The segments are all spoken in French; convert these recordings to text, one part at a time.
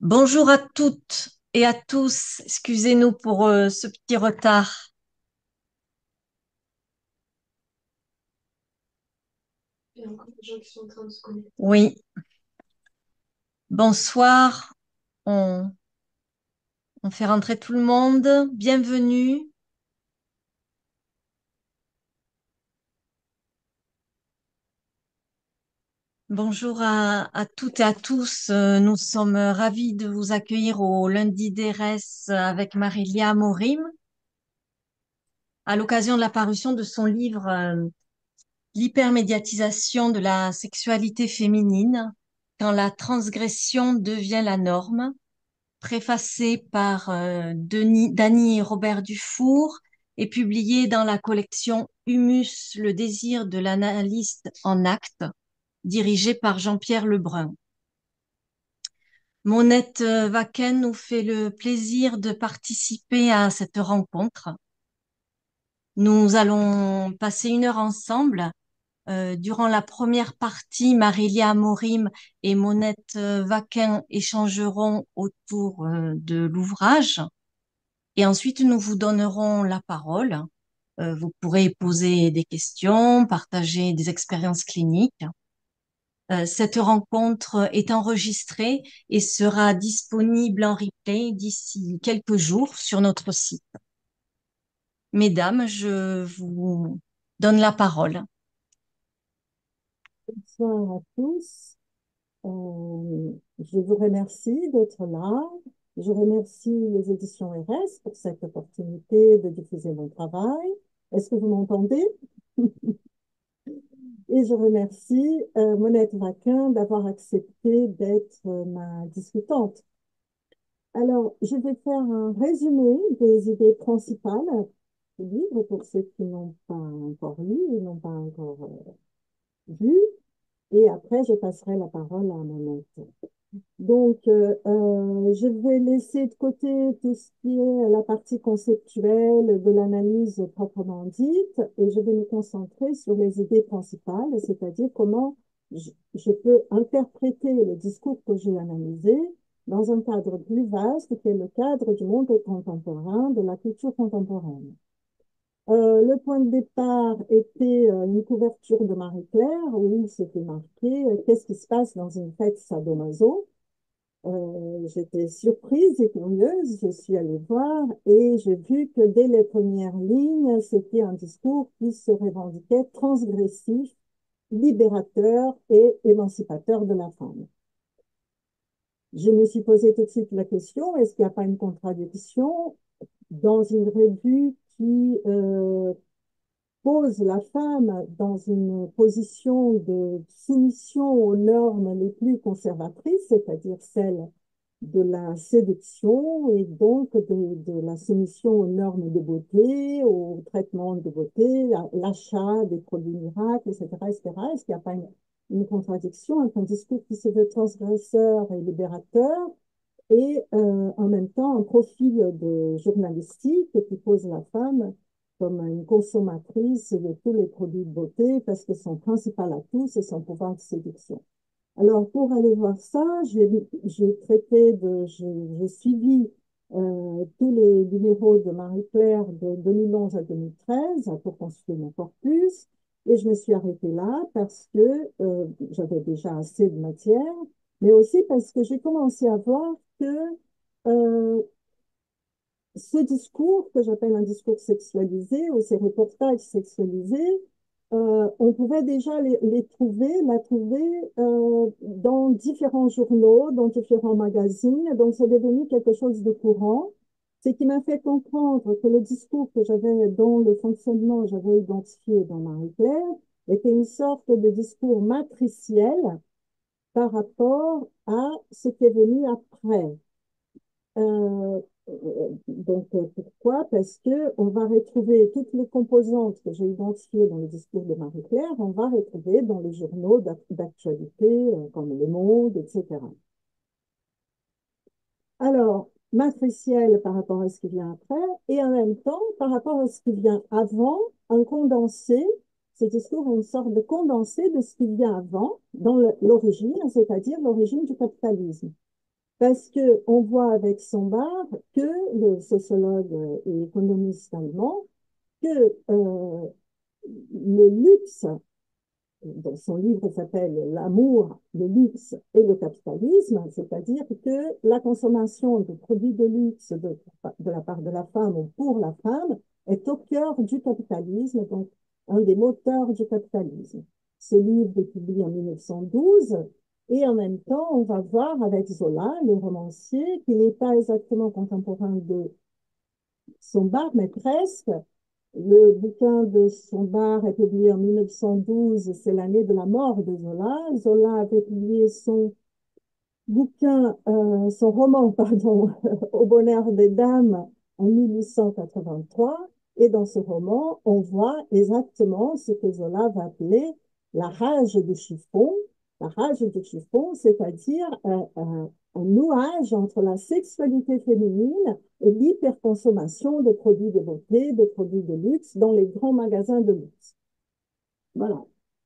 Bonjour à toutes et à tous. Excusez-nous pour euh, ce petit retard. Il y a encore des gens qui sont en train de se connecter. Oui, bonsoir. On, on fait rentrer tout le monde. Bienvenue. Bonjour à, à toutes et à tous. Euh, Nous sommes ravis de vous accueillir au lundi d'Erès avec Marilia Morim à l'occasion de la parution de son livre euh, L'hypermédiatisation de la sexualité féminine quand la transgression devient la norme, préfacé par euh, Denis, Dany Robert Dufour et publié dans la collection Humus, le désir de l'analyste en acte, dirigée par Jean-Pierre Lebrun. Monette Vaken nous fait le plaisir de participer à cette rencontre. Nous allons passer une heure ensemble euh, durant la première partie, Marilia Morim et Monette euh, Vaquin échangeront autour euh, de l'ouvrage. Et ensuite, nous vous donnerons la parole. vous pourrez poser des questions, partager des expériences cliniques. Cette rencontre est enregistrée et sera disponible en replay d'ici quelques jours sur notre site. Mesdames, je vous donne la parole. Bonsoir à tous. Euh, je vous remercie d'être là. Je remercie les éditions RS pour cette opportunité de diffuser mon travail. Est-ce que vous m'entendez? Et je remercie euh, Monette Vaquin d'avoir accepté d'être euh, ma discutante. Alors, je vais faire un résumé des idées principales du livre pour ceux qui n'ont pas encore lu et n'ont pas encore euh, vu. Et après, je passerai la parole à Monette. Donc, euh, euh, je vais laisser de côté tout ce qui est la partie conceptuelle de l'analyse proprement dite et je vais me concentrer sur les idées principales, c'est-à-dire comment je, je, peux interpréter le discours que j'ai analysé dans un cadre plus vaste qui est le cadre du monde contemporain, de la culture contemporaine. Euh, le point de départ était euh, une couverture de Marie-Claire. Où il s'était marqué. Euh, Qu'est-ce qui se passe dans une fête sadomaso? Euh, J'étais surprise et curieuse, je suis allée voir et j'ai vu que dès les premières lignes, c'était un discours qui se revendiquait transgressif, libérateur et émancipateur de la femme. Je me suis posé tout de suite la question, est-ce qu'il n'y a pas une contradiction dans une revue qui euh, pose la femme dans une position de soumission aux normes les plus conservatrices, c'est-à-dire celle de la séduction et donc de, de, la soumission aux normes de beauté, au traitement de beauté, l'achat des produits miracles, etc., etc. Est-ce qu'il n'y a pas une, une, contradiction entre un discours qui se veut transgresseur et libérateur et euh, en même temps un profil de journalistique qui pose la femme comme une consommatrice de tous les produits de beauté parce que son principal atout, c'est son pouvoir de séduction. Alors, pour aller voir ça, j'ai traité de, j'ai suivi euh, tous les numéros de Marie-Claire de 2011 à 2013 pour construire mon corpus. Et je me suis arrêtée là parce que euh, j'avais déjà assez de matière, mais aussi parce que j'ai commencé à voir que euh, ce discours, que j'appelle un discours sexualisé, ou ces reportages sexualisés, euh, on pouvait déjà les, trouver, la trouver euh, dans différents journaux, dans différents magazines, donc c'est devenu quelque chose de courant, ce qui m'a fait comprendre que le discours que j'avais dans le fonctionnement, j'avais identifié dans Marie-Claire, était une sorte de discours matriciel par rapport à ce qui est venu après. Euh, donc, pourquoi? Parce que on va retrouver toutes les composantes que j'ai identifiées dans le discours de Marie-Claire, on va retrouver dans les journaux d'actualité euh, comme Le Monde, etc. Alors, matriciel par rapport à ce qui vient après, et en même temps, par rapport à ce qui vient avant, un condensé ce discours est une sorte de condensé de ce qui vient avant, dans l'origine, c'est-à-dire l'origine du capitalisme. parce que on voit avec Sombart que le sociologue et économiste allemand que euh, le luxe dans son livre s'appelle L'amour, le luxe et le capitalisme, c'est-à-dire que la consommation de produits de luxe de, de, la part de la femme ou pour la femme est au cœur du capitalisme, donc un des moteurs du capitalisme. Ce livre est publié en 1912 et en même temps, on va voir avec Zola, le romancier, qui n'est pas exactement contemporain de son bar, mais presque, le bouquin de son bar est publié en 1912, c'est l'année de la mort de Zola. Zola avait publié son bouquin, euh, son roman, pardon, Au bonheur des dames en 1883. Et dans ce roman, on voit exactement ce que Zola va appeler la rage du chiffon. La rage du chiffon, c'est-à-dire euh, euh, un nouage entre la sexualité féminine et l'hyperconsommation de produits de beauté, de produits de luxe dans les grands magasins de luxe. Voilà.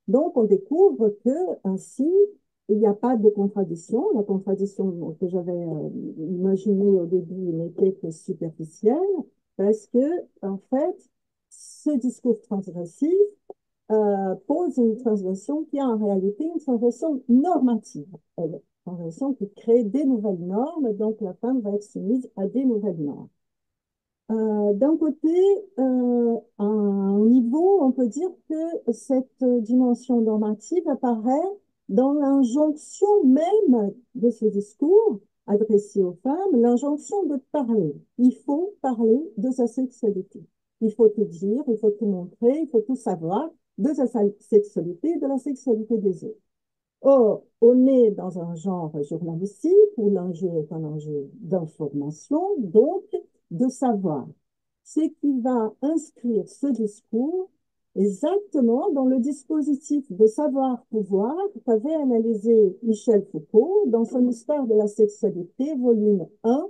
Donc, on découvre que ainsi, il n'y a pas de contradiction. La contradiction que j'avais euh, imaginée au début n'était que superficielle parce que, en fait, ce discours transgressif euh, pose une transgression qui est en réalité une transgression normative. Elle, convention qui crée des nouvelles normes, donc la femme va être soumise à des nouvelles normes. Euh, D'un côté, euh, un niveau, on peut dire que cette dimension normative apparaît dans l'injonction même de ce discours adressé aux femmes, l'injonction de parler. Il faut parler de sa sexualité. Il faut tout dire, il faut tout montrer, il faut tout savoir de sa sexualité, de la sexualité des autres. Or, on est dans un genre journalistique où l'enjeu est un enjeu d'information, donc de savoir. Ce qui va inscrire ce discours exactement dans le dispositif de savoir-pouvoir qu'avait analysé Michel Foucault dans son Histoire de la sexualité, volume 1,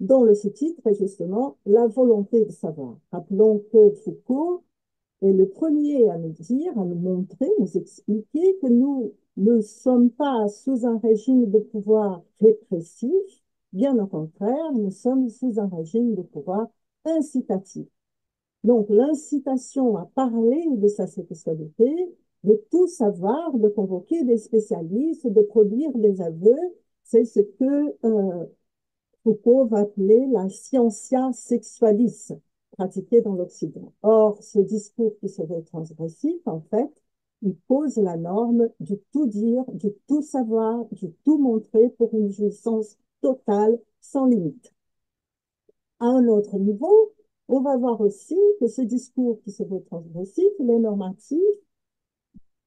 dont le sous-titre est justement La volonté de savoir. Rappelons que Foucault est le premier à nous dire, à nous montrer, nous expliquer que nous ne sommes pas sous un régime de pouvoir répressif, bien au contraire, nous sommes sous un régime de pouvoir incitatif. Donc l'incitation à parler de sa sexualité, de tout savoir, de convoquer des spécialistes, de produire des aveux, c'est ce que euh, Foucault va appeler la scientia sexualis, pratiquée dans l'Occident. Or, ce discours qui se veut transgressif, en fait, il pose la norme du tout dire, du tout savoir, du tout montrer pour une jouissance totale, sans limite. À un autre niveau, on va voir aussi que ce discours qui se veut transgressif, il est normatif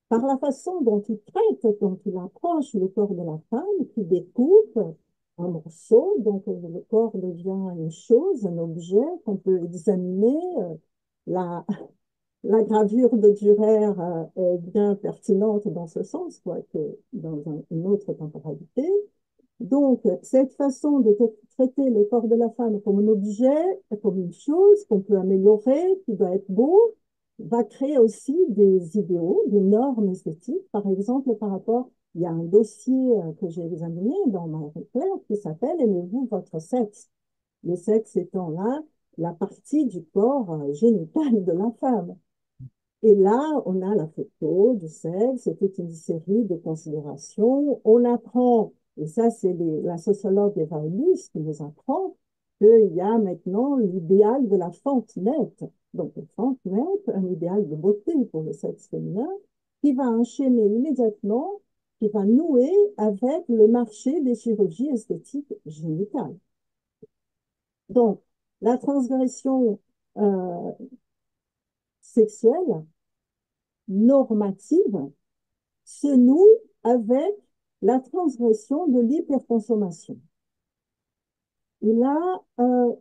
par la façon dont il traite, dont il approche le corps de la femme, qui découpe un morceau, donc le corps devient une chose, un objet qu'on peut examiner, euh, la, la gravure de Dürer euh, est bien pertinente dans ce sens, quoique dans une autre temporalité. Donc, cette façon de traiter le corps de la femme comme un objet, comme une chose qu'on peut améliorer, qui doit être beau, va créer aussi des idéaux, des normes esthétiques. Par exemple, par rapport, il y a un dossier euh, que j'ai examiné dans ma claire qui s'appelle Aimez-vous votre sexe? Le sexe étant là la partie du corps euh, génital de la femme. Et là, on a la photo du sexe, c'est toute une série de considérations. On apprend, et ça c'est la sociologue Eva Ellis qui nous apprend, qu'il y a maintenant l'idéal de la fontenette. Donc, la fontenette, un idéal de beauté pour le sexe féminin, qui va enchaîner immédiatement, qui va nouer avec le marché des chirurgies esthétiques génitales. Donc, la transgression euh, sexuelle normative se noue avec la transgression de l'hyperconsommation. Et là, euh,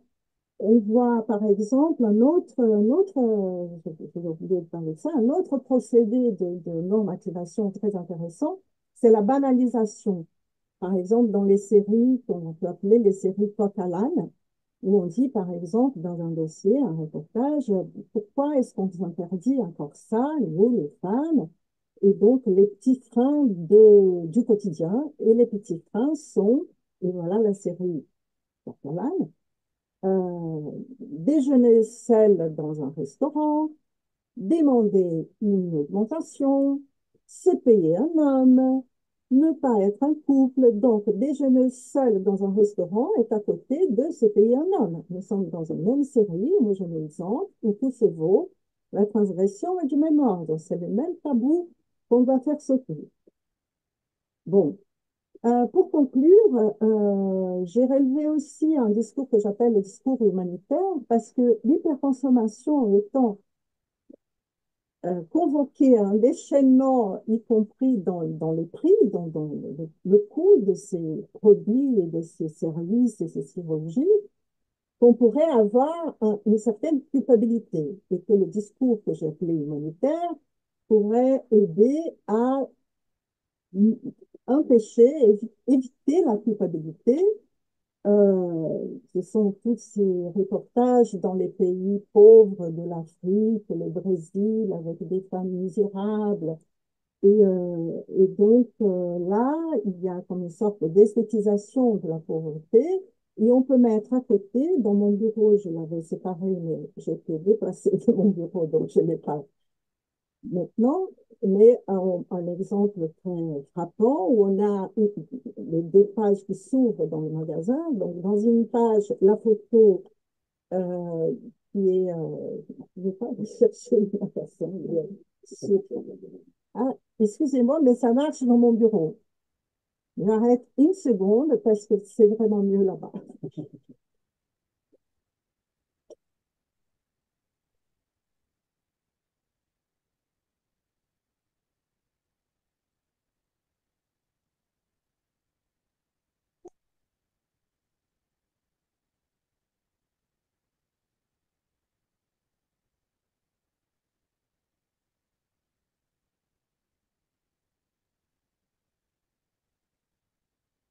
on voit par exemple un autre, un autre, de ça, un autre procédé de, de normativation très intéressant, c'est la banalisation. Par exemple, dans les séries qu'on peut appeler les séries coq où on dit, par exemple, dans un dossier, un reportage, pourquoi est-ce qu'on interdit encore ça, nous, les femmes Et donc, les petits freins de, du quotidien, et les petits freins sont Et voilà la série. Euh, déjeuner seul dans un restaurant, demander une augmentation, se payer un homme, ne pas être un couple. Donc, déjeuner seul dans un restaurant est à côté de se payer un homme. Nous sommes dans une même série, où je l'exemple, où tout se vaut. La transgression est du même ordre. C'est le même tabou qu'on doit faire sauter. Bon. Euh, pour conclure, euh, j'ai relevé aussi un discours que j'appelle le discours humanitaire parce que l'hyperconsommation étant euh, convoquer un déchaînement, y compris dans, dans les prix, dans, le, coût de ces produits et de ces services et ces chirurgies, qu'on pourrait avoir un, une certaine culpabilité et que le discours que j'ai appelé humanitaire pourrait aider à empêcher, éviter la culpabilité euh, ce sont tous ces reportages dans les pays pauvres de l'Afrique, le Brésil, avec des femmes misérables. Et, euh, donc euh, là, il y a comme une sorte d'esthétisation de la pauvreté. Et on peut mettre à côté, dans mon bureau, je l'avais séparé, mais j'étais déplacée de mon bureau, donc je n'ai pas maintenant, mais un, un, exemple très frappant où on a deux pages qui s'ouvrent dans le magasin. Donc, dans une page, la photo euh, qui est... Euh, je ne vais pas chercher la personne. Ah, excusez-moi, mais ça marche dans mon bureau. J'arrête une seconde parce que c'est vraiment mieux là-bas.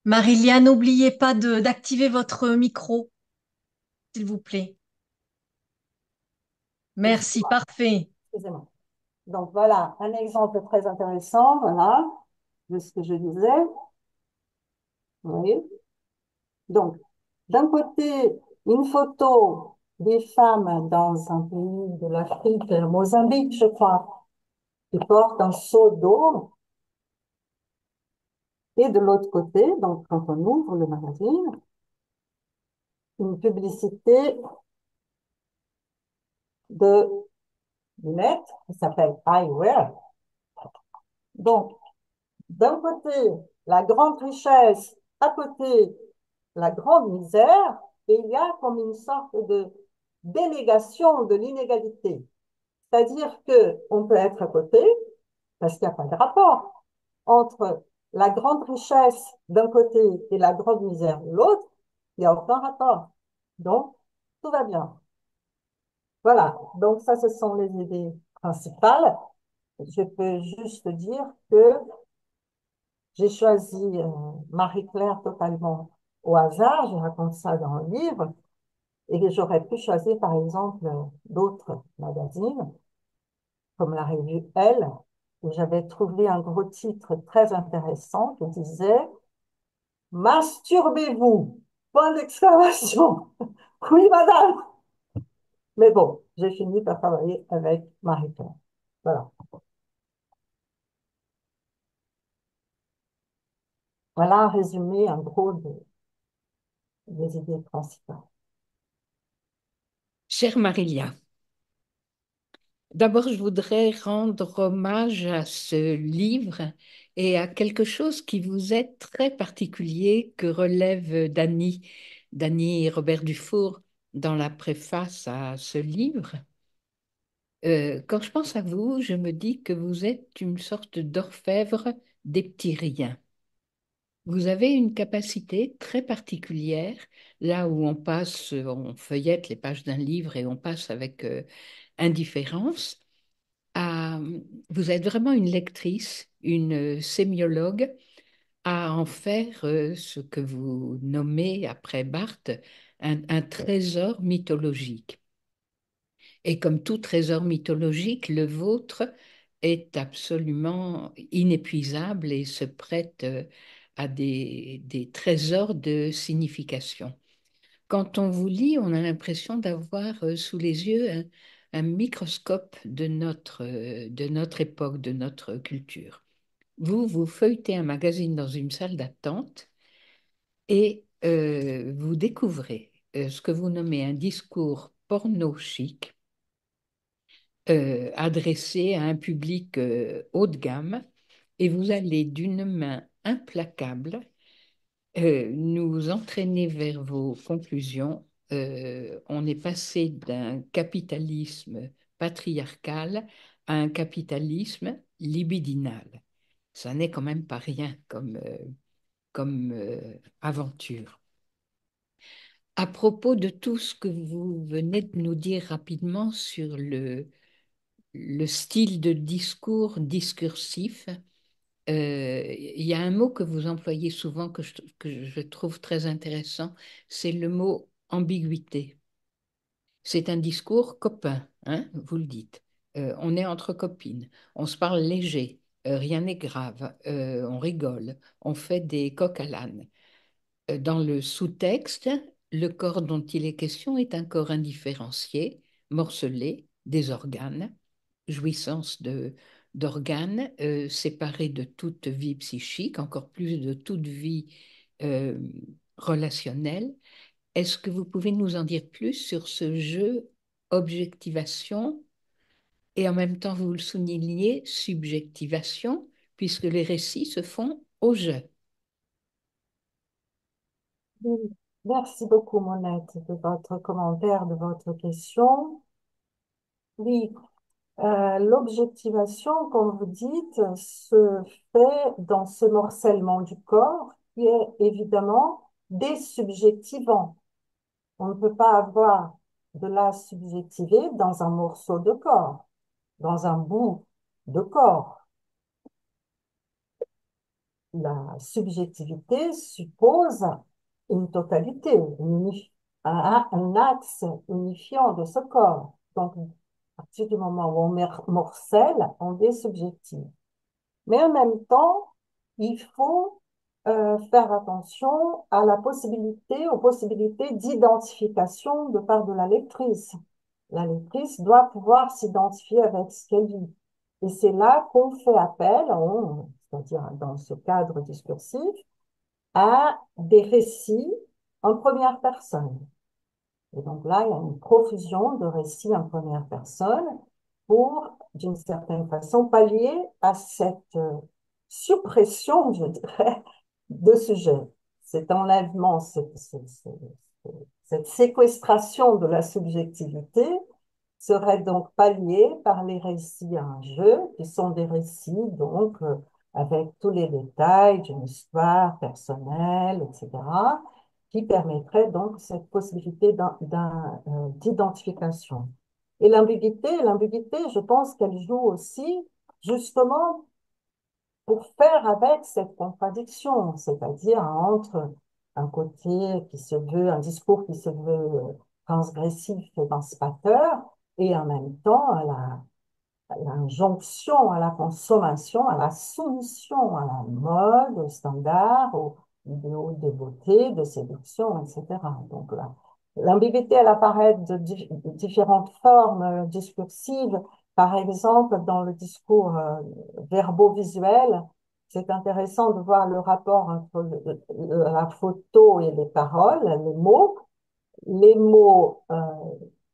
Marilia, n'oubliez pas d'activer votre micro, s'il vous plaît. Merci, parfait. Excusez-moi. Donc voilà, un exemple très intéressant, voilà, de ce que je disais. Oui. Donc, d'un côté, une photo des femmes dans un pays de l'Afrique, Mozambique, je crois, qui portent un seau d'eau et de l'autre côté, donc quand on ouvre le magazine, une publicité de lunettes qui s'appelle Eyewear. Donc, d'un côté, la grande richesse, à côté, la grande misère, et il y a comme une sorte de délégation de l'inégalité. C'est-à-dire que on peut être à côté, parce qu'il n'y a pas de rapport entre la grande richesse d'un côté et la grande misère de l'autre, il n'y a aucun rapport. Donc, tout va bien. Voilà, donc ça, ce sont les idées principales. Je peux juste dire que j'ai choisi euh, Marie-Claire totalement au hasard, je raconte ça dans le livre, et j'aurais pu choisir par exemple d'autres magazines, comme la revue Elle, j'avais trouvé un gros titre très intéressant qui disait Masturbez-vous Point d'exclamation. oui, madame. Mais bon, j'ai fini par travailler avec Marie-Claire. Voilà. Voilà un résumé, un gros des idées principales. Chère Marilia, D'abord, je voudrais rendre hommage à ce livre et à quelque chose qui vous est très particulier que relève Dany, Dany Robert Dufour dans la préface à ce livre. Euh, quand je pense à vous, je me dis que vous êtes une sorte d'orfèvre des petits riens. Vous avez une capacité très particulière, là où on passe, on feuillette les pages d'un livre et on passe avec euh, indifférence. À, vous êtes vraiment une lectrice, une sémiologue, à en faire euh, ce que vous nommez après Barthes un, trésor mythologique. Et comme tout trésor mythologique, le vôtre est absolument inépuisable et se prête euh, à des, des trésors de signification. Quand on vous lit, on a l'impression d'avoir euh, sous les yeux un, un microscope de notre, euh, de notre époque, de notre culture. Vous, vous feuilletez un magazine dans une salle d'attente et euh, vous découvrez euh, ce que vous nommez un discours porno chic adressé à un public haut de gamme et vous allez d'une main implacable nous entraîner vers vos conclusions. Euh, on est passé d'un capitalisme patriarcal à un capitalisme libidinal. Ça n'est quand même pas rien comme, euh, comme euh, aventure. À propos de tout ce que vous venez de nous dire rapidement sur le, le style de discours discursif, il y a un mot que vous employez souvent que je, que je trouve très intéressant, c'est le mot ambiguïté. C'est un discours copain, hein, vous le dites. Euh, on est entre copines, on se parle léger, euh, rien n'est grave, euh, on rigole, on fait des coques à l'âne. Dans le sous-texte, le corps dont il est question est un corps indifférencié, morcelé, des organes, jouissance d'organes séparés de toute vie psychique, encore plus de toute vie relationnelle. Est-ce que vous pouvez nous en dire plus sur ce jeu objectivation? Et en même temps, vous le soulignez, subjectivation, puisque les récits se font au jeu. Merci beaucoup, Monette, de votre commentaire, de votre question. Oui, euh, l'objectivation, comme vous dites, se fait dans ce morcellement du corps qui est évidemment désubjectivant. On ne peut pas avoir de la subjectivité dans un morceau de corps, dans un bout de corps. La subjectivité suppose une totalité, un, axe unifiant de ce corps. Donc, à partir du moment où on morcelle, on désubjective. Mais en même temps, il faut euh, faire attention à la possibilité, aux possibilités d'identification de part de la lectrice. La lectrice doit pouvoir s'identifier avec ce qu'elle lit. Et c'est là qu'on fait appel, c'est-à-dire dans ce cadre discursif, à des récits en première personne. Et donc là, il y a une profusion de récits en première personne pour, d'une certaine façon, pallier à cette euh, suppression, je dirais, de sujets. Cet enlèvement, cette, séquestration de la subjectivité serait donc palliée par les récits à un jeu, qui sont des récits, donc, euh, avec tous les détails d'une histoire personnelle, etc., qui permettrait donc cette possibilité euh, d'identification. Et l'ambiguïté, l'ambiguïté, je pense qu'elle joue aussi justement pour faire avec cette contradiction, c'est-à-dire entre un côté qui se veut, un discours qui se veut euh, transgressif, émancipateur, et en même temps à la, l'injonction à la consommation, à la soumission à la mode, aux standards, aux idéaux de beauté, de séduction, etc. Donc l'ambiguïté, elle apparaît de différentes formes euh, discursives. Par exemple, dans le discours euh, verbo-visuel, c'est intéressant de voir le rapport entre la photo et les paroles, les mots. Les mots euh,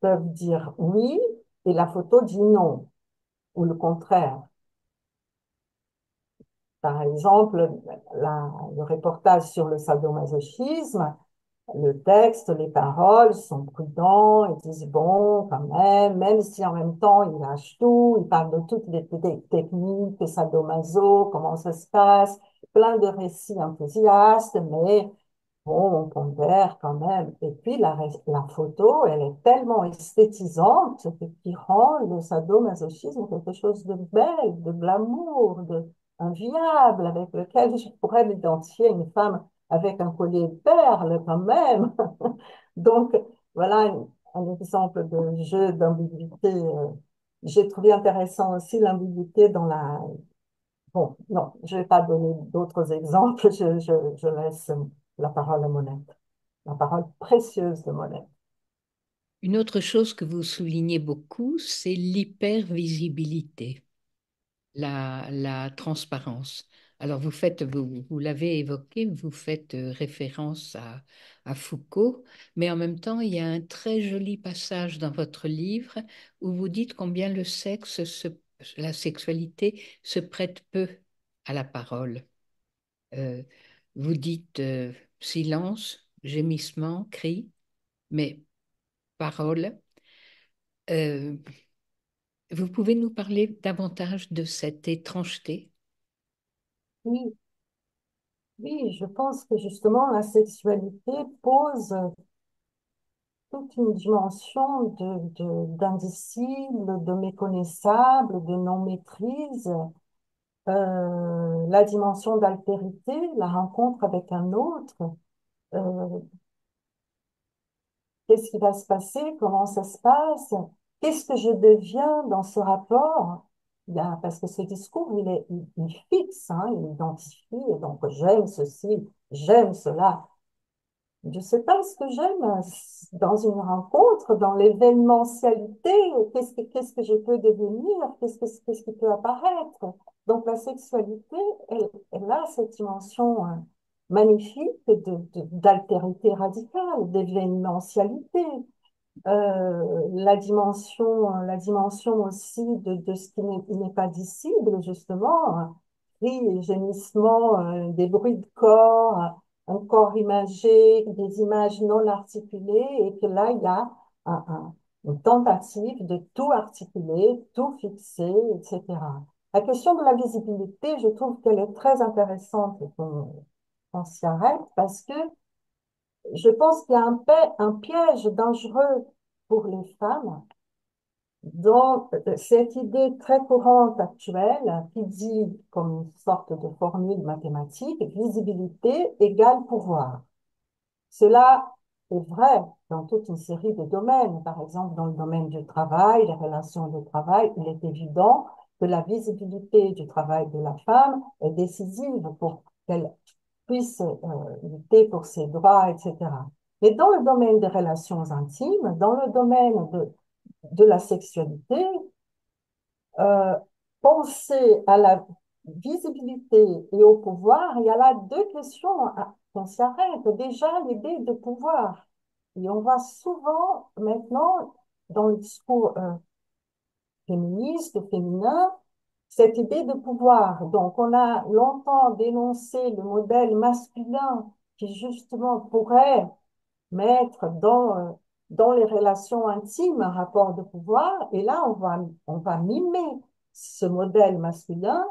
peuvent dire oui et la photo dit non ou le contraire. Par exemple, le reportage sur le sadomasochisme, le texte, les paroles sont prudents, ils disent bon, quand même, même si en même temps ils lâchent tout, ils parlent de toutes les t- techniques, sadomaso, comment ça se passe, plein de récits enthousiastes, mais Bon, on pondère quand même. Et puis, la, photo, elle est tellement esthétisante qui rend le sadomasochisme quelque chose de belle, de glamour, de inviable, avec lequel je pourrais m'identifier une femme avec un collier de perles quand même. Donc, voilà un, exemple de jeu d'ambiguïté. euh. J'ai trouvé intéressant aussi l'ambiguïté dans la, Bon, non, je ne vais pas donner d'autres exemples. Je, laisse la parole à Monette, la parole précieuse de Monette. Une autre chose que vous soulignez beaucoup, c'est l'hypervisibilité, la transparence. Alors, vous faites, vous, l'avez évoqué, vous faites euh, référence à, Foucault, mais en même temps, il y a un très joli passage dans votre livre où vous dites combien le sexe, se, la sexualité se prête peu à la parole. Euh, vous dites euh, silence, gémissement, cri, mais parole. Vous pouvez nous parler davantage de cette étrangeté? Oui, oui, je pense que justement la sexualité pose toute une dimension de, de, d'indicible, de méconnaissable, de non-maîtrise, euh, la dimension d'altérité, la rencontre avec un autre, euh, qu'est-ce qui va se passer, comment ça se passe, qu'est-ce que je deviens dans ce rapport? Parce que ce discours, il est il, fixe, hein, il identifie, donc j'aime ceci, j'aime cela. Je ne sais pas ce que j'aime dans une rencontre, dans l'événementialité, qu'est-ce que, qu'est-ce que je peux devenir, qu'est-ce que, qu'est-ce qui peut apparaître? Donc la sexualité, elle, a cette dimension euh, magnifique de, d'altérité radicale, d'événementialité. Euh, la dimension, la dimension aussi de, de ce qui n'est, pas dissible, justement, cris gémissements, euh, des bruits de corps, un corps imagé, des images non articulées, et que là, il y a un, un, une tentative de tout articuler, tout fixer, etc. La question de la visibilité, je trouve qu'elle est très intéressante qu'on qu s'y arrête parce que je pense qu'il y a un, piège dangereux pour les femmes dans cette idée très courante actuelle qui dit, comme une sorte de formule mathématique, visibilité égale pouvoir. Cela est vrai dans toute une série de domaines. Par exemple, dans le domaine du travail, les relations de travail, il est évident que la visibilité du travail de la femme est décisive pour qu'elle puisse euh, lutter pour ses droits, etc. Mais dans le domaine des relations intimes, dans le domaine de, de la sexualité, euh, penser à la visibilité et au pouvoir, il y a là deux questions qu'on s'arrête. Déjà, l'idée de pouvoir. Et on voit souvent maintenant dans le discours euh, féministe, féminin, cette idée de pouvoir. Donc, on a longtemps dénoncé le modèle masculin qui justement pourrait mettre dans, euh, dans les relations intimes un rapport de pouvoir. Et là, on va, on va mimer ce modèle masculin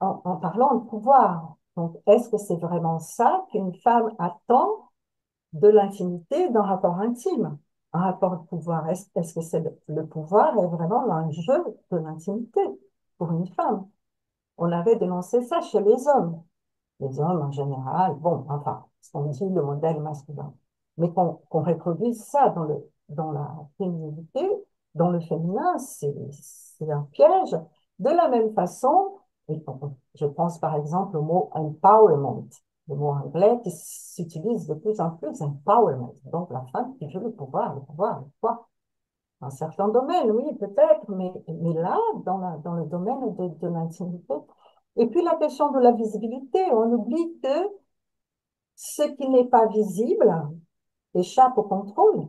en, en parlant de pouvoir. Donc, est-ce que c'est vraiment ça qu'une femme attend de l'intimité d'un rapport intime, un rapport de pouvoir? Est-ce est -ce que c'est le, le pouvoir est vraiment l'enjeu de l'intimité? Pour une femme. On avait dénoncé ça chez les hommes. Les hommes, en général, bon, enfin, qu'on dit le modèle masculin. Mais qu'on qu reproduise ça dans, le, dans la féminité, dans le féminin, c'est un piège. De la même façon, je pense par exemple au mot empowerment, le mot anglais qui s'utilise de plus en plus, empowerment. Donc la femme qui veut le pouvoir, le pouvoir, le pouvoir un certain domaine, oui, peut-être, mais, là, dans, dans le domaine de, l'intimité. Et puis la question de la visibilité, on oublie que ce qui n'est pas visible échappe au contrôle.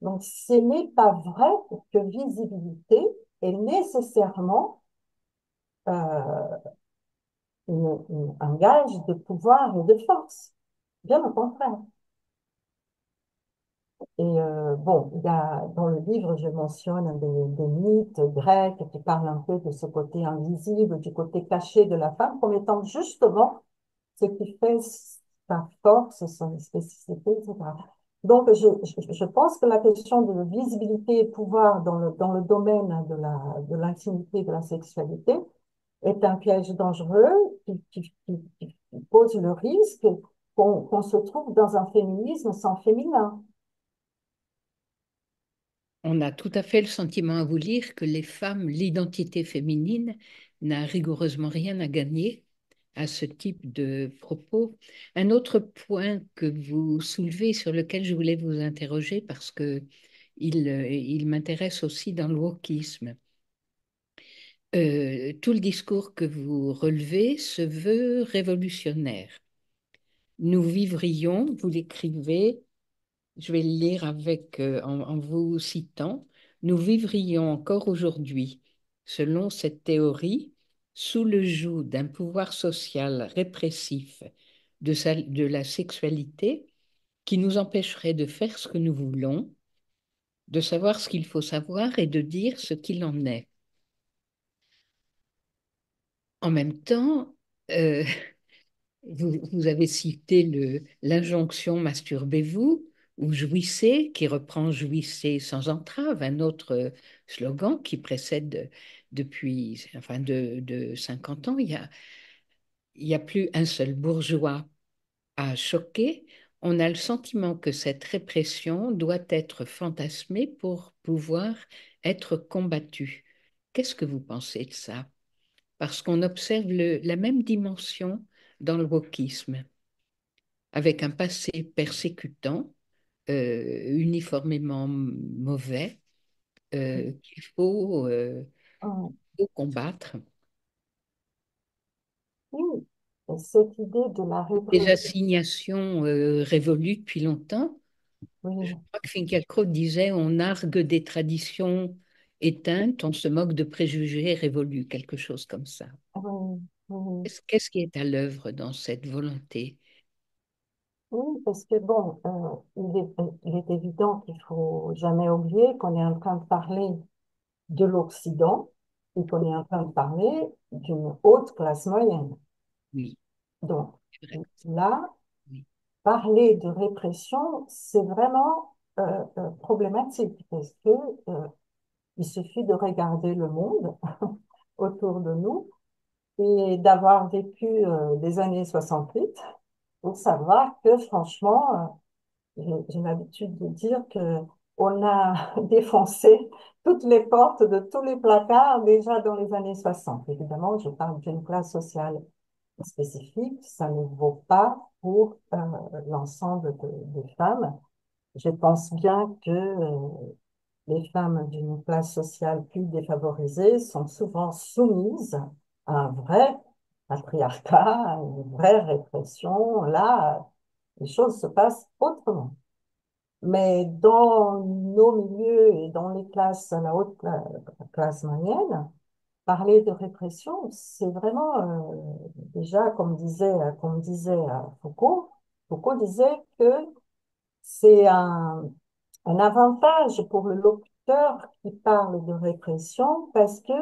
Donc, ce n'est pas vrai que visibilité est nécessairement euh, un gage de pouvoir et de force. Bien au contraire. Et euh, bon, dans le livre, je mentionne des, mythes grecs qui parlent un peu de ce côté invisible, du côté caché de la femme, comme étant justement ce qui fait sa force, son spécificité, etc. Donc, je, pense que la question de visibilité et pouvoir dans le, domaine de de l'intimité, de la sexualité, est un piège dangereux qui, pose le risque qu'on qu se trouve dans un féminisme sans féminin on a tout à fait le sentiment à vous lire que les femmes, l'identité féminine n'a rigoureusement rien à gagner à ce type de propos. Un autre point que vous soulevez sur lequel je voulais vous interroger parce que il, il m'intéresse aussi dans le wokisme. Euh, tout le discours que vous relevez se veut révolutionnaire. Nous vivrions, vous l'écrivez, je vais le lire avec, euh, en, vous citant, nous vivrions encore aujourd'hui, selon cette théorie, sous le joug d'un pouvoir social répressif de, la sexualité qui nous empêcherait de faire ce que nous voulons, de savoir ce qu'il faut savoir et de dire ce qu'il en est. En même temps, euh, vous, avez cité l'injonction masturbez-vous ou jouissez, qui reprend jouissez sans entrave, un autre euh, slogan qui précède depuis enfin de, de 50 ans. Il y a, y a plus un seul bourgeois à choquer. On a le sentiment que cette répression doit être fantasmée pour pouvoir être combattue. Qu'est-ce que vous pensez de ça? Parce qu'on observe la même dimension dans le wokisme, avec un passé persécutant, euh, uniformément mauvais, euh, qu'il faut, euh, Hum, faut combattre. Oui, cette idée de la Des répression, assignations euh, révolues depuis longtemps. oui, Je crois que Finkielkraut disait on nargue des traditions éteintes, on se moque de préjugés révolus, quelque chose comme ça. oui, oui. Qu'est-ce qu'est-ce qui est à l'œuvre dans cette volonté? Oui, parce que bon, euh, il est, il est évident qu'il faut jamais oublier qu'on est en train de parler de l'Occident et qu'on est en train de parler d'une haute classe moyenne. Oui, Donc là, Oui. parler de répression, c'est vraiment euh, euh, problématique parce que euh, il suffit de regarder le monde autour de nous et d'avoir vécu euh, les années 68 pour savoir que franchement, euh, j'ai l'habitude de dire que on a défoncé toutes les portes de tous les placards déjà dans les années 60. Évidemment, je parle d'une classe sociale spécifique, ça ne vaut pas pour euh, l'ensemble de- des femmes. Je pense bien que euh, les femmes d'une classe sociale plus défavorisée sont souvent soumises à un vrai patriarcat, une vraie répression. Là, les choses se passent autrement. Mais dans nos milieux et dans les classes, la haute cla- classe moyenne, parler de répression, c'est vraiment euh, déjà, comme disait, comme disait euh, Foucault, Foucault disait que c'est un, un avantage pour le locuteur qui parle de répression parce que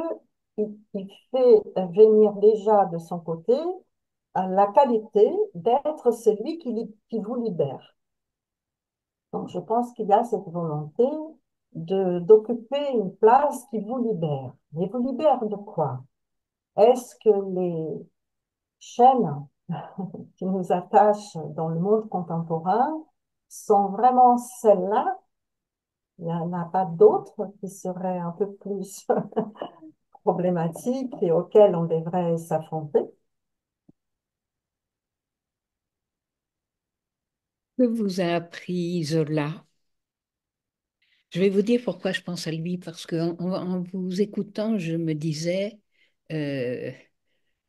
il, fait venir déjà de son côté euh, la qualité d'être celui qui, qui vous libère. Donc, je pense qu'il y a cette volonté d'occuper une place qui vous libère. Mais vous libère de quoi? Est-ce que les chaînes qui nous attachent dans le monde contemporain sont vraiment celles-là? Il n'y en a pas d'autres qui seraient un peu plus problématiques et auxquelles on devrait s'affronter? Que vous a appris Zola? Je vais vous dire pourquoi je pense à lui, parce qu'en en, en vous écoutant, je me disais, euh,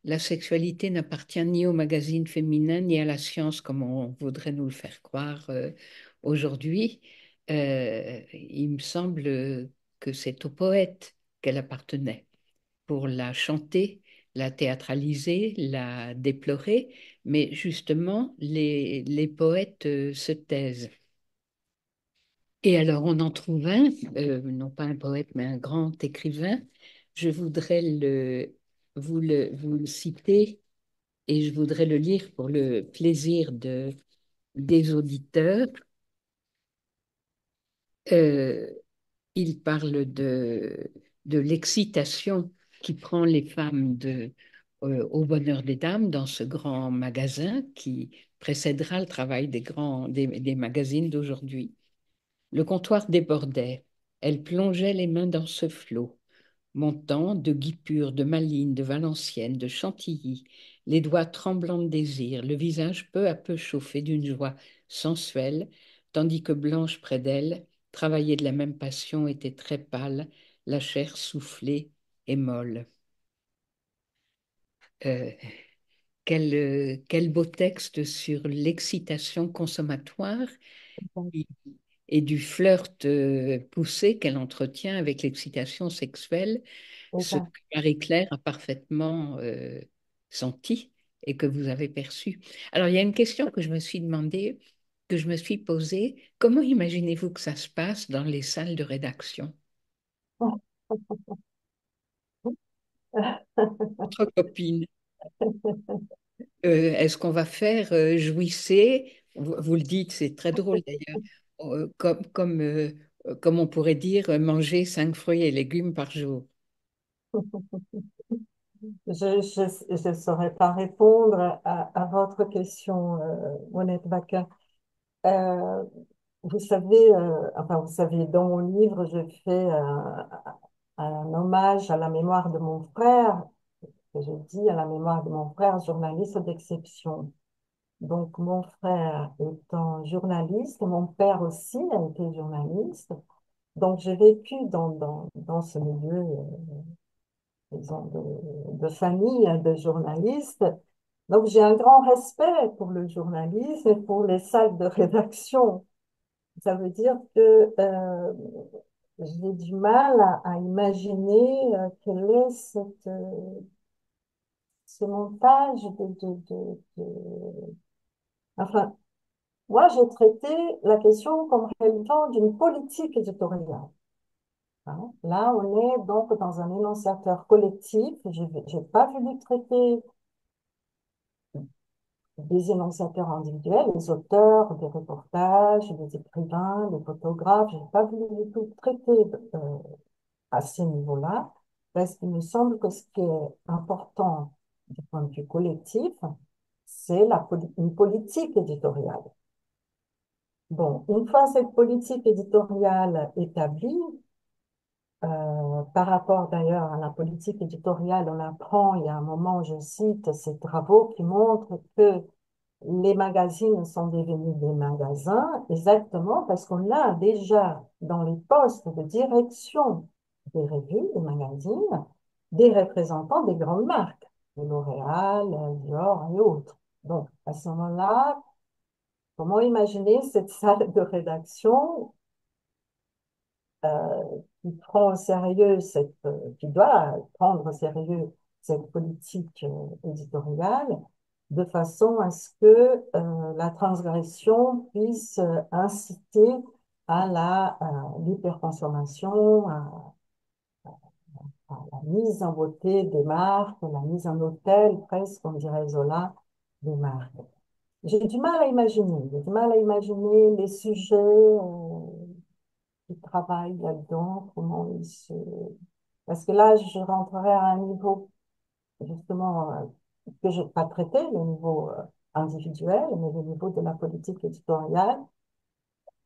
la sexualité n'appartient ni au magazine féminin, ni à la science, comme on voudrait nous le faire croire euh, aujourd'hui. Euh, il me semble que c'est au poète qu'elle appartenait pour la chanter, la théâtraliser, la déplorer, mais justement, les, poètes euh, se taisent. Et alors, on en trouve un, euh, non pas un poète, mais un grand écrivain. Je voudrais vous, le, citer et je voudrais le lire pour le plaisir de, des auditeurs. Euh, il parle de l'excitation qui prend les femmes de, euh, au bonheur des dames dans ce grand magasin qui précédera le travail des, grands, des, magazines d'aujourd'hui. Le comptoir débordait. Elle plongeait les mains dans ce flot. montant de Guipure, de Malines, de Valenciennes, de Chantilly, les doigts tremblants de désir, le visage peu à peu chauffé d'une joie sensuelle, tandis que Blanche près d'elle, travaillée de la même passion, était très pâle, la chair soufflée et molle. Euh, quel, quel, beau texte sur l'excitation consommatoire et, et, du flirt euh, poussé qu'elle entretient avec l'excitation sexuelle, ce que Marie-Claire a parfaitement euh, senti et que vous avez perçu. Alors, il y a une question que je me suis demandée, que je me suis posée. Comment imaginez-vous que ça se passe dans les salles de rédaction? Votre copine. Euh, Est-ce qu'on va faire euh, jouisser? Vous, le dites, c'est très drôle d'ailleurs, euh, comme, comme, euh, comme on pourrait dire manger cinq fruits et légumes par jour. Je ne saurais pas répondre à, votre question, Monette Bacca. Euh, vous savez, enfin, vous savez, dans mon livre, je fais un, hommage à la mémoire de mon frère, que je dis à la mémoire de mon frère, journaliste d'exception. Donc, mon frère étant journaliste, mon père aussi a été journaliste. Donc, j'ai vécu dans, dans, dans ce milieu, euh, de, de famille de journalistes. Donc, j'ai un grand respect pour le journalisme et pour les salles de rédaction. Ça veut dire que euh, j'ai du mal à, imaginer euh, quel est euh, ce montage de, de, de, de... Enfin, moi, j'ai traité la question comme relevant d'une politique éditoriale. Hein? Là, on est donc dans un énonciateur collectif. Je n'ai pas voulu traiter des énonciateurs individuels, les auteurs des reportages, les écrivains, les photographes. Je n'ai pas voulu du tout traiter euh, à ce niveau-là, parce qu'il me semble que ce qui est important du point de vue collectif, c'est une politique éditoriale. Bon, une fois cette politique éditoriale établie, euh, par rapport d'ailleurs à la politique éditoriale, on apprend, il y a un moment, je cite ces travaux qui montrent que les magazines sont devenus des magasins exactement parce qu'on a déjà dans les postes de direction des revues, des magazines, des représentants des grandes marques, de L'Oréal, Dior et autres. Donc, à ce moment-là, comment imaginer cette salle de rédaction euh, qui prend sérieux cette, euh, qui doit prendre au sérieux cette politique euh, éditoriale de façon à ce que euh, la transgression puisse inciter à la l'hyperconsommation, à, à, la mise en beauté des marques, la mise en hôtel, presque, on dirait Zola, des marques. J'ai du mal à imaginer, j'ai du mal à imaginer les sujets qui travaillent là-dedans, comment ils se... Parce que là, je rentrerai à un niveau, justement, euh, que je n'ai pas traité, le niveau euh, individuel, mais le niveau de la politique éditoriale.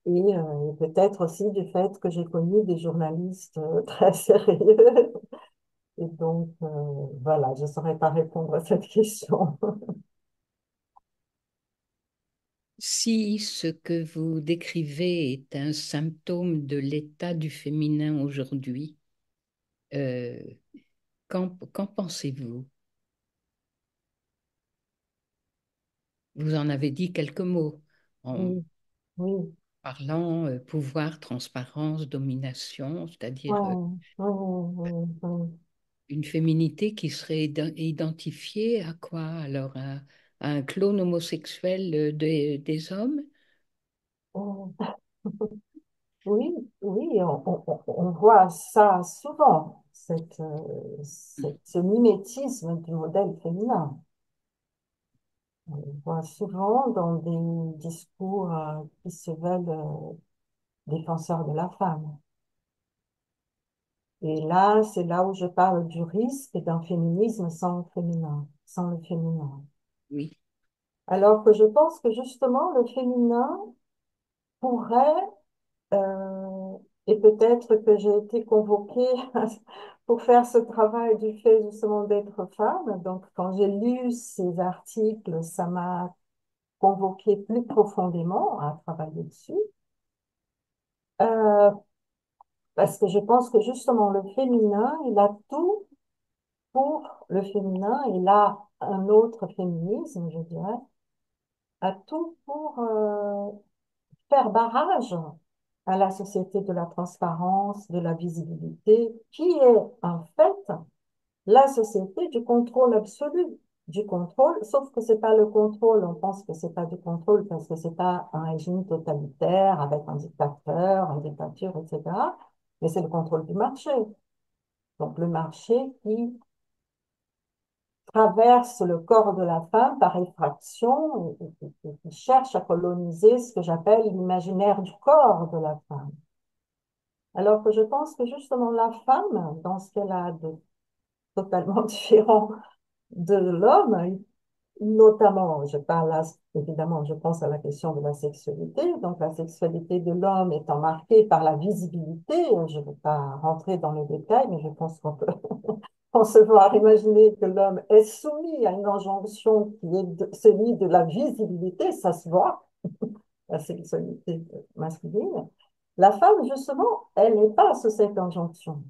Euh, et peut-être aussi du fait que j'ai connu des journalistes très sérieux. Et donc, voilà, je ne saurais pas répondre à cette question. Si ce que vous décrivez est un symptôme de l'état du féminin aujourd'hui, euh, qu'en pensez-vous? Vous en avez dit quelques mots en oui, oui. parlant euh, pouvoir, transparence, domination, c'est-à-dire euh, oui, une féminité qui serait identifiée à quoi alors à, un clone homosexuel des, des hommes Oui, oui, on, voit ça souvent, cette, cette, ce mimétisme du modèle féminin. On le voit souvent dans des discours qui se veulent défenseurs de la femme. Et là, c'est là où je parle du risque d'un féminisme sans féminin, sans le féminin. Alors que je pense que justement, le féminin pourrait, euh, et peut-être que j'ai été convoquée pour faire ce travail du fait justement d'être femme. Donc, quand j'ai lu ces articles, ça m'a convoqué plus profondément à travailler dessus. Euh, parce que je pense que justement le féminin, il a tout pour le féminin, et là, un autre féminisme, je dirais, a tout pour euh, faire barrage à la société de la transparence, de la visibilité, qui est en fait la société du contrôle absolu, du contrôle, sauf que c'est pas le contrôle, on pense que c'est pas du contrôle parce que c'est pas un régime totalitaire avec un dictateur, une dictature, etc. Mais c'est le contrôle du marché. Donc le marché qui traverse le corps de la femme par effraction et, qui cherche à coloniser ce que j'appelle l'imaginaire du corps de la femme. Alors que je pense que justement la femme, dans ce qu'elle a de totalement différent de l'homme, notamment, je parle là, évidemment, je pense à la question de la sexualité. Donc, la sexualité de l'homme étant marquée par la visibilité, je ne vais pas rentrer dans les détails, mais je pense qu'on peut concevoir, imaginer que l'homme est soumis à une injonction qui est celui de la visibilité, ça se voit, la sexualité masculine. La femme, justement, elle n'est pas sous cette injonction.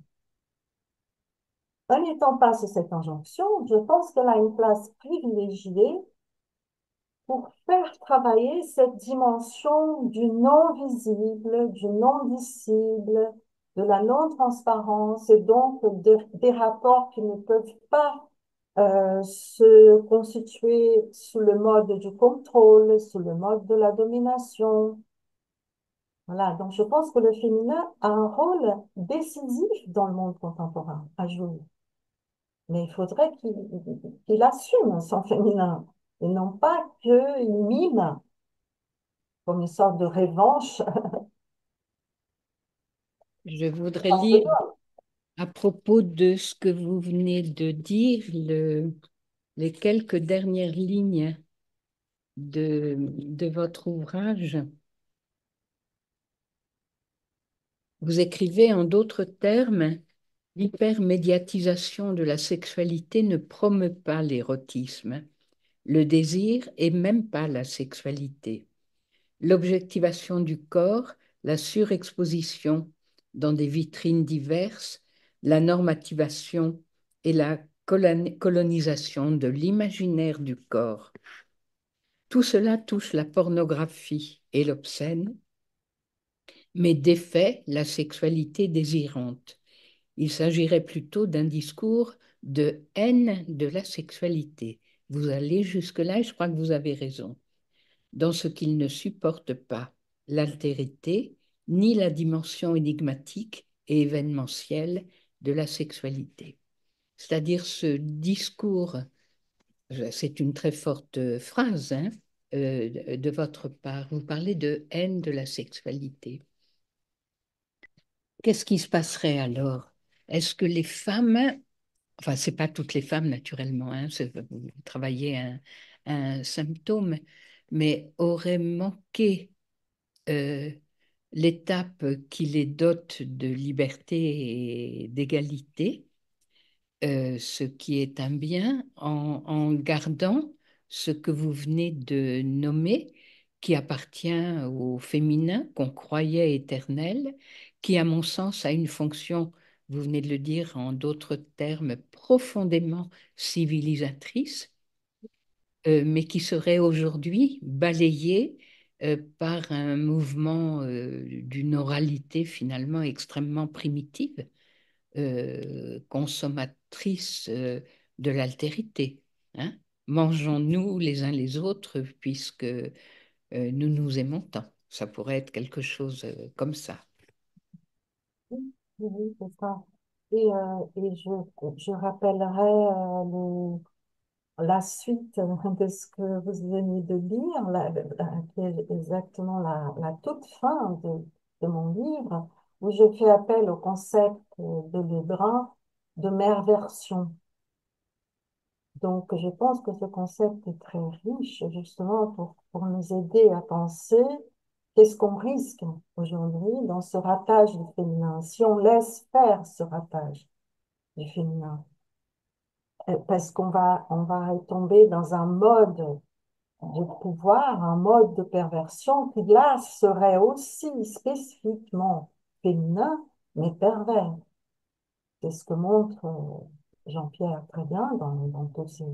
En n'étant pas sous cette injonction, je pense qu'elle a une place privilégiée pour faire travailler cette dimension du non visible, du non visible, de la non-transparence et donc des rapports qui ne peuvent pas euh, se constituer sous le mode du contrôle, sous le mode de la domination. Voilà, donc je pense que le féminin a un rôle décisif dans le monde contemporain à jouer. Mais il faudrait qu'il assume son féminin et non pas qu'il mime comme une sorte de revanche Je voudrais lire à propos de ce que vous venez de dire, le, les quelques dernières lignes de, de votre ouvrage. Vous écrivez en d'autres termes, l'hypermédiatisation de la sexualité ne promeut pas l'érotisme, le désir et même pas la sexualité. L'objectivation du corps, la surexposition dans des vitrines diverses la normativation et la colonisation de l'imaginaire du corps. Tout cela touche la pornographie et l'obscène, mais défait la sexualité désirante. Il s'agirait plutôt d'un discours de haine de la sexualité. Vous allez jusque-là et je crois que vous avez raison. Dans ce qu'il ne supporte pas, l'altérité, ni la dimension énigmatique et événementielle de la sexualité. C'est-à-dire ce discours, c'est une très forte phrase hein, euh, de votre part, vous parlez de haine de la sexualité. Qu'est-ce qui se passerait alors? Est-ce que les femmes, enfin c'est pas toutes les femmes naturellement, hein, vous travaillez un, un symptôme, mais auraient manqué euh, l'étape qui les dote de liberté et d'égalité, euh, ce qui est un bien, en, gardant ce que vous venez de nommer, qui appartient au féminin, qu'on croyait éternel, qui, à mon sens, a une fonction, vous venez de le dire en d'autres termes, profondément civilisatrice, euh, mais qui serait aujourd'hui balayée euh, par un mouvement euh, d'une oralité finalement extrêmement primitive, euh, consommatrice de l'altérité. Hein. Mangeons-nous les uns les autres puisque nous nous aimons tant. Ça pourrait être quelque chose comme ça. Oui, c'est ça. Et, je, je rappellerai le la suite de ce que vous venez de lire, qui est exactement la, toute fin de, mon livre, où je fais appel au concept de Lebrun de mère-version. Donc, je pense que ce concept est très riche, justement, pour, pour nous aider à penser qu'est-ce qu'on risque aujourd'hui dans ce ratage du féminin, si on laisse faire ce ratage. du féminin. Euh, Parce qu'on va, on va tomber dans un mode de pouvoir, un mode de perversion qui là serait aussi spécifiquement féminin, mais pervers. C'est ce que montre euh, Jean-Pierre très bien dans, dans tous ses,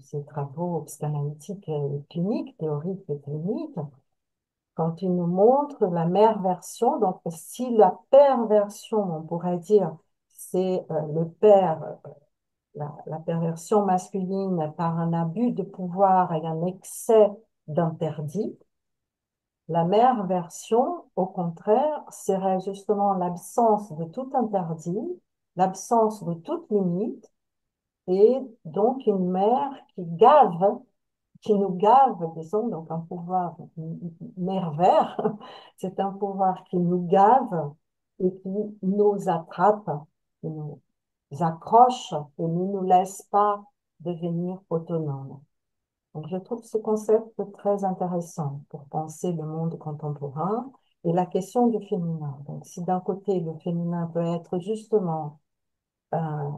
ses, travaux psychanalytiques et cliniques, théoriques et cliniques, quand il nous montre la perversion. Donc, si la perversion, on pourrait dire, c'est euh, le père, la, perversion masculine par un abus de pouvoir et un excès d'interdit, la mère version, au contraire, serait justement l'absence de tout interdit, l'absence de toute limite, et donc une mère qui gave, qui nous gave, disons, donc un pouvoir mervère, c'est un pouvoir qui nous gave et qui nous attrape, accroche et ne nous laisse pas devenir autonomes. Donc, je trouve ce concept très intéressant pour penser le monde contemporain et la question du féminin. Donc, si d'un côté, le féminin peut être justement un,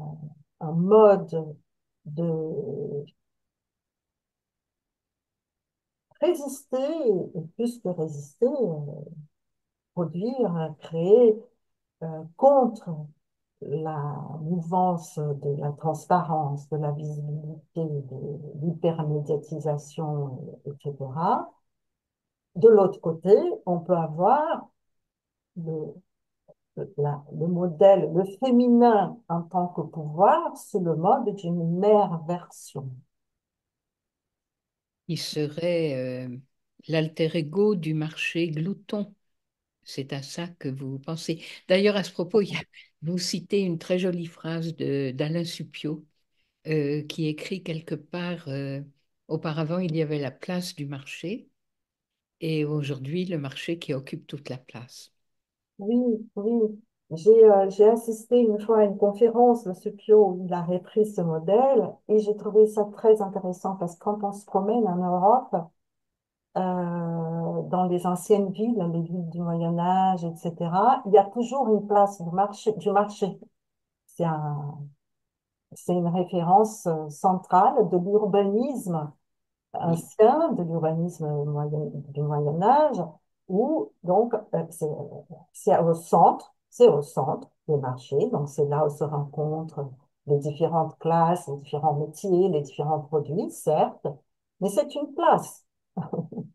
un mode de résister, et plus que résister, euh, produire, créer euh, contre la mouvance de la transparence, de la visibilité, de l'hypermédiatisation, etc. De l'autre côté, on peut avoir le, modèle, le féminin en tant que pouvoir, c'est le mode d'une mère version. Il serait euh, l'alter ego du marché glouton. C'est à ça que vous pensez. D'ailleurs, à ce propos, vous citez une très jolie phrase d'Alain Suppiot euh, qui écrit quelque part, euh, auparavant, il y avait la place du marché et aujourd'hui, le marché qui occupe toute la place. Oui, oui. J'ai euh, assisté une fois à une conférence de Suppiot où il a repris ce modèle et j'ai trouvé ça très intéressant parce que quand on se promène en Europe, euh, dans les anciennes villes, les villes du Moyen Âge, etc., il y a toujours une place du marché. Du marché. C'est un, c'est une référence euh, centrale de l'urbanisme ancien, de l'urbanisme moyen- du Moyen Âge, où donc euh, c'est c'est au centre, c'est au centre des marchés, donc c'est là où se rencontrent les différentes classes, les différents métiers, les différents produits, certes, mais c'est une place.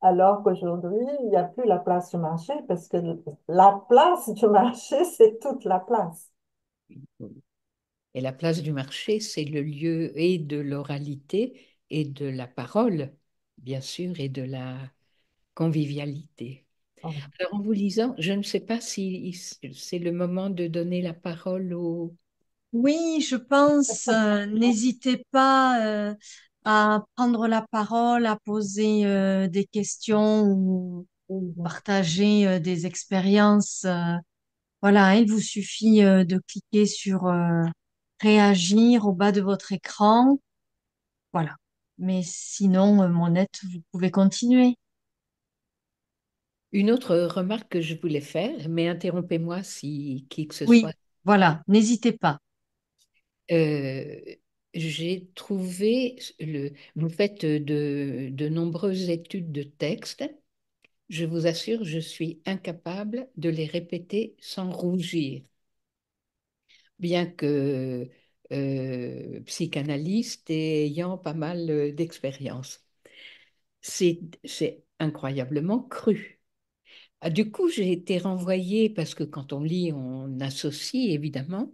Alors qu'aujourd'hui, il n'y a plus la place du marché parce que la place du marché, c'est toute la place. Et la place du marché, c'est le lieu et de l'oralité et de la parole, bien sûr, et de la convivialité. Oh. Alors, en vous lisant, je ne sais pas si c'est le moment de donner la parole au... Oui, je pense, euh, n'hésitez pas euh, à prendre la parole, à poser euh, des questions ou partager euh, des expériences. euh, voilà, il vous suffit de cliquer sur réagir au bas de votre écran. Voilà. Mais sinon, euh, Monette, vous pouvez continuer. Une autre remarque que je voulais faire, mais interrompez-moi si qui que ce Oui, soit. voilà, n'hésitez pas. Euh, j'ai trouvé, le, vous faites de, de nombreuses études de texte. Je vous assure, je suis incapable de les répéter sans rougir. Bien que euh, psychanalyste et ayant pas mal euh, d'expérience. C'est incroyablement cru. Ah, Du coup, j'ai été renvoyée, parce que quand on lit, on associe évidemment,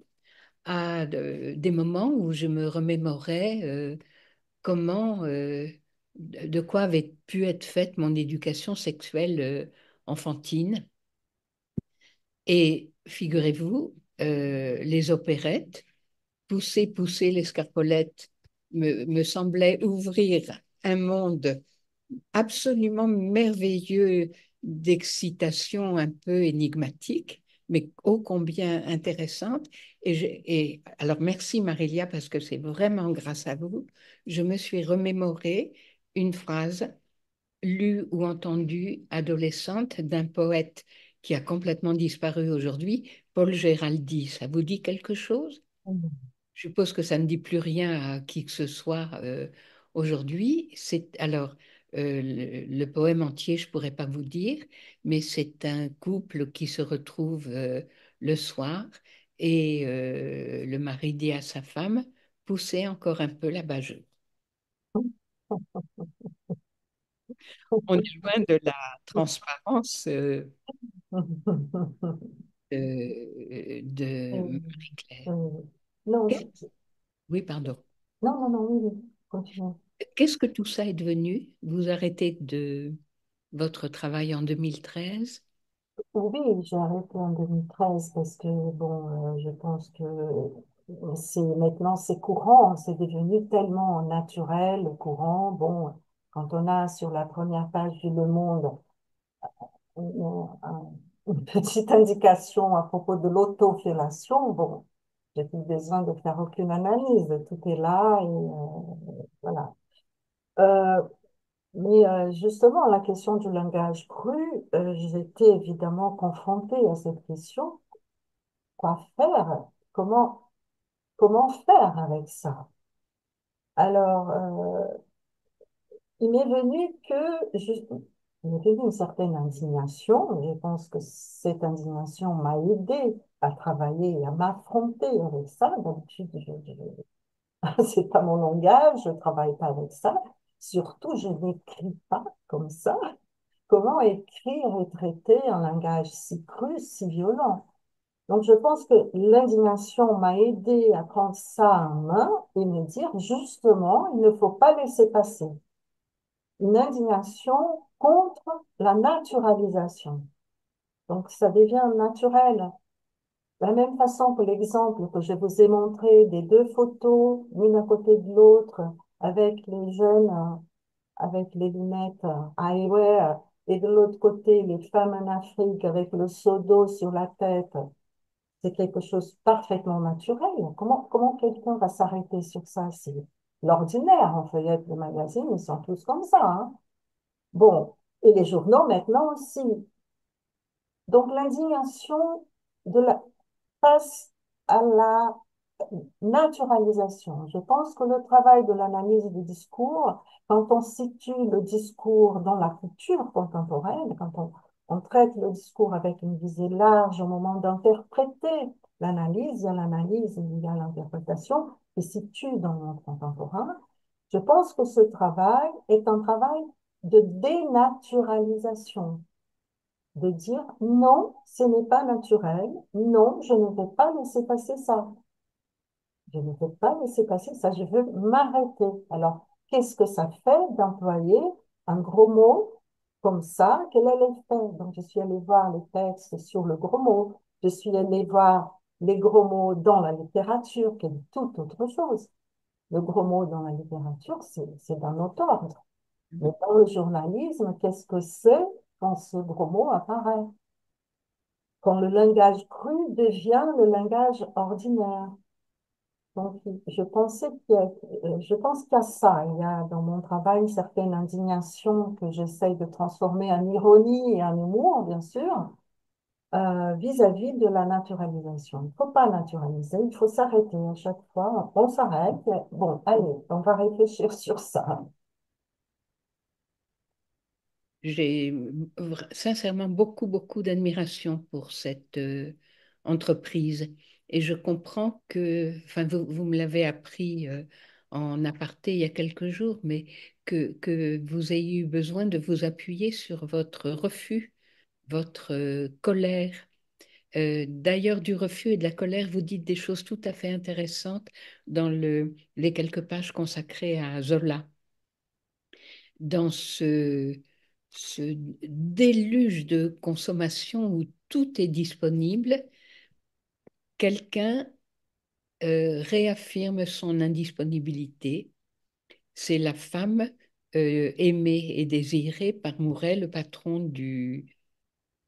à de- des moments où je me remémorais euh, comment, euh, de quoi avait pu être faite mon éducation sexuelle euh, enfantine. Et figurez-vous, euh, les opérettes, Pousser, pousser l'escarpolette me, me semblait ouvrir un monde absolument merveilleux d'excitation un peu énigmatique, mais ô combien intéressante. Et, je- et alors merci Marilia parce que c'est vraiment grâce à vous, je me suis remémoré une phrase lue ou entendue adolescente d'un poète qui a complètement disparu aujourd'hui, Paul Géraldi, ça vous dit quelque chose? Je suppose que ça ne dit plus rien à qui que ce soit euh, aujourd'hui. C'est alors euh, le, le poème entier, je pourrais pas vous dire, mais c'est un couple qui se retrouve euh, le soir et euh, le mari dit à sa femme, poussez encore un peu la bajeuse. On est loin de la transparence euh, de, de Euh, Marie-Claire. Non, je- Oui, pardon. non, non, non, oui. Qu'est-ce que tout ça est devenu? Vous arrêtez de votre travail en 2013? Oui, j'ai arrêté en 2013 parce que, bon, euh, je pense que c'est maintenant, c'est courant, c'est devenu tellement naturel, courant. Bon, quand on a sur la première page du Le Monde une, un- une petite indication à propos de l'autofellation, bon, j'ai plus besoin de faire aucune analyse, tout est là et euh, voilà. Euh, mais euh, justement, la question du langage cru, euh, j'étais évidemment confrontée à cette question. Quoi faire? Comment, comment faire avec ça? Alors, euh, il m'est venu que, juste, il m'est venu une certaine indignation. Je pense que cette indignation m'a aidé à travailler et à m'affronter avec ça. D'habitude, je, je- c'est pas mon langage, je travaille pas avec ça. Surtout, je n'écris pas comme ça. Comment écrire et traiter un langage si cru, si violent? Donc, je pense que l'indignation m'a aidé à prendre ça en main et me dire, justement, il ne faut pas laisser passer une indignation contre la naturalisation. Donc, ça devient naturel. De la même façon que l'exemple que je vous ai montré des deux photos, l'une à côté de l'autre, avec les jeunes euh, avec les lunettes euh, eyewear, et de l'autre côté, les femmes en Afrique avec le seau d'eau sur la tête, c'est quelque chose de parfaitement naturel. Comment, comment quelqu'un va s'arrêter sur ça? C'est l'ordinaire. On feuillette le magazine, ils sont tous comme ça. hein. Bon, et les journaux maintenant aussi. Donc l'indignation de passe à la naturalisation. Je pense que le travail de l'analyse du discours, quand on situe le discours dans la culture contemporaine, quand on, traite le discours avec une visée large au moment d'interpréter l'analyse, il y a l'analyse, il y a l'interprétation qui situe dans le monde contemporain. Je pense que ce travail est un travail de dénaturalisation de dire non, ce n'est pas naturel, non, je ne vais pas laisser passer ça. Je ne vais pas laisser passer ça, je veux m'arrêter. Alors, qu'est-ce que ça fait d'employer un gros mot comme ça? Quel est l'effet? Donc, je suis allée voir les textes sur le gros mot, je suis allée voir les gros mots dans la littérature, qui est toute autre chose. Le gros mot dans la littérature, c'est d'un autre ordre. Mais dans le journalisme, qu'est-ce que c'est quand ce gros mot apparaît? Quand le langage cru devient le langage ordinaire. Donc, je pensais euh, qu'il y a ça. Il y a dans mon travail une certaine indignation que j'essaye de transformer en ironie et en humour, bien sûr, euh, vis-à-vis de la naturalisation. Il ne faut pas naturaliser, il faut s'arrêter à chaque fois. On s'arrête. Bon, allez, on va réfléchir sur ça. J'ai sincèrement beaucoup, beaucoup d'admiration pour cette euh, entreprise. Et je comprends que, enfin, vous, vous me l'avez appris euh, en aparté il y a quelques jours, mais que, que vous ayez eu besoin de vous appuyer sur votre refus, votre euh, colère. Euh, d'ailleurs, du refus et de la colère, vous dites des choses tout à fait intéressantes dans le, les quelques pages consacrées à Zola dans ce, ce déluge de consommation où tout est disponible, quelqu'un euh, réaffirme son indisponibilité. C'est la femme euh, aimée et désirée par Mouret, le patron du,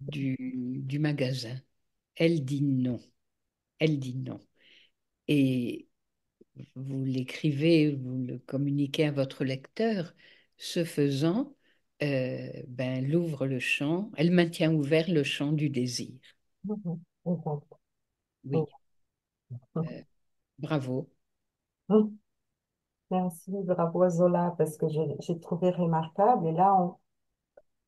du, magasin. Elle dit non. Elle dit non. Et vous l'écrivez, vous le communiquez à votre lecteur. Ce faisant, euh, ben, elle ouvre le champ, elle maintient ouvert le champ du désir. Exact. Oui. Euh, bravo. Hum. Merci, bravo Zola, parce que j'ai j'ai trouvé remarquable. Et là, on-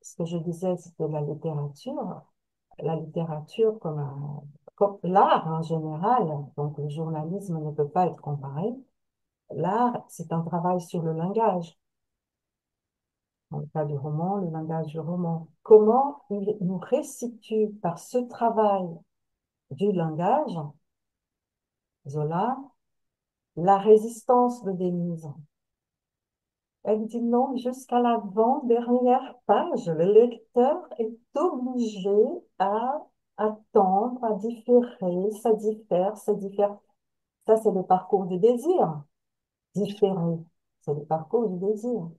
ce que je disais, c'était la littérature. La littérature comme, un- comme l'art en général, donc le journalisme ne peut pas être comparé. L'art, c'est un travail sur le langage. Dans le cas du roman, le langage du roman. Comment il nous restitue par ce travail du langage, Zola, la résistance de Denise. Elle dit non, jusqu'à l'avant-dernière page, le lecteur est obligé à attendre, à différer, ça diffère, ça diffère. Ça, c'est le parcours du désir. Différer, c'est le parcours du désir.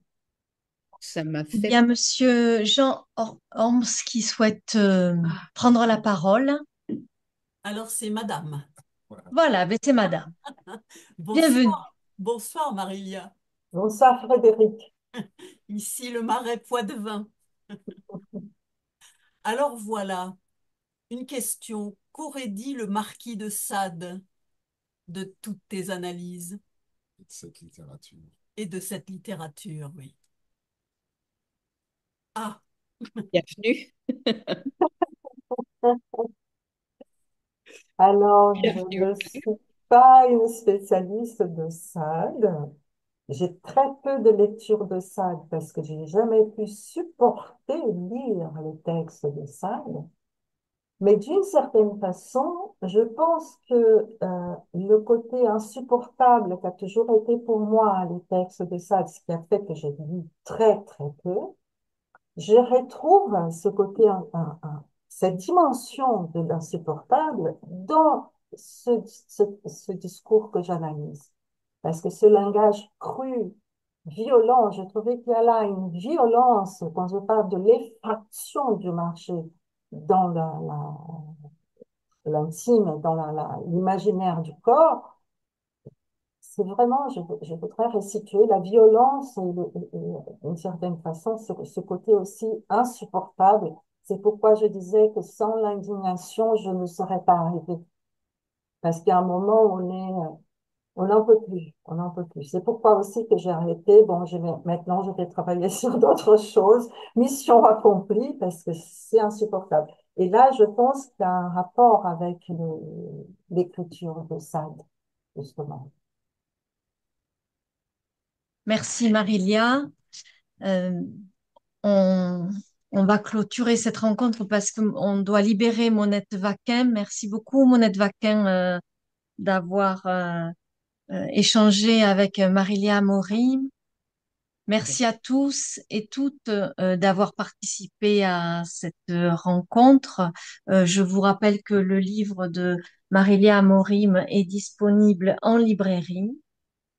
Ça m'a Il y a Monsieur Jean Or- Orms qui souhaite euh, prendre la parole. Alors, c'est madame. Voilà, ben c'est madame. Bienvenue. Bonsoir, bonsoir Marilia. Bonsoir Frédéric. Ici le marais Poitevin. Alors voilà, une question. Qu'aurait dit le marquis de Sade de toutes tes analyses? De cette littérature. et de cette littérature, oui. Ah, bienvenue. Alors, je ne suis pas une spécialiste de Sade. J'ai très peu de lecture de Sade parce que j'ai jamais pu supporter lire les textes de Sade. Mais d'une certaine façon, je pense que euh, le côté insupportable qu'a toujours été pour moi les textes de Sade, ce qui a fait que j'ai lu très très peu, je retrouve ce côté, un- un- un- cette dimension de l'insupportable dans ce, discours que j'analyse. Parce que ce langage cru, violent, je trouvais qu'il y a là une violence quand je parle de l'effraction du marché dans l'intime, dans l'imaginaire du corps. C'est vraiment, je, voudrais restituer la violence d'une certaine façon ce côté aussi insupportable. C'est pourquoi je disais que sans l'indignation, je ne serais pas arrivée. Parce a un moment on euh, n'en peut plus, on n'en peut plus. C'est pourquoi aussi que j'ai arrêté. Bon, maintenant, je vais travailler sur d'autres choses. Mission accomplie parce que c'est insupportable. Et là, je pense qu'il y a un rapport avec l'écriture de Sade, justement. Merci Marilia. Euh, on, on va clôturer cette rencontre parce qu'on doit libérer Monette Vaquin. Merci beaucoup Monette Vaquin euh, d'avoir euh, euh, échangé avec Marilia Mori. Merci à tous et toutes d'avoir participé à cette rencontre. Je vous rappelle que le livre de Marilia Amorim est disponible en librairie.